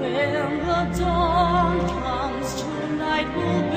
when the dawn comes, tonight will